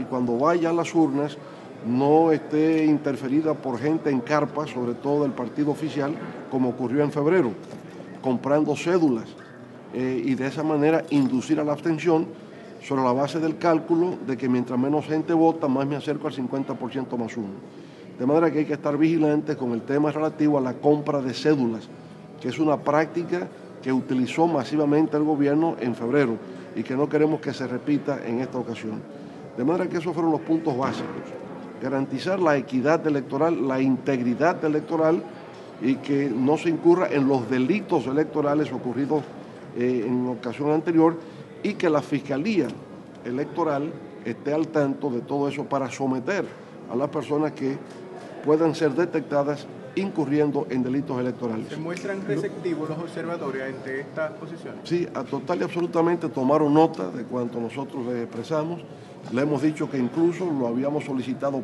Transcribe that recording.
y cuando vaya a las urnas no esté interferida por gente en carpa, sobre todo del partido oficial, como ocurrió en febrero, comprando cédulas eh, y de esa manera inducir a la abstención sobre la base del cálculo de que mientras menos gente vota, más me acerco al 50% más uno. De manera que hay que estar vigilantes con el tema relativo a la compra de cédulas, que es una práctica que utilizó masivamente el gobierno en febrero y que no queremos que se repita en esta ocasión. De manera que esos fueron los puntos básicos. Garantizar la equidad electoral, la integridad electoral y que no se incurra en los delitos electorales ocurridos eh, en ocasión anterior y que la Fiscalía Electoral esté al tanto de todo eso para someter a las personas que puedan ser detectadas incurriendo en delitos electorales. ¿Se muestran receptivos los observadores ante estas posiciones? Sí, a total y absolutamente tomaron nota de cuanto nosotros les expresamos. Le hemos dicho que incluso lo habíamos solicitado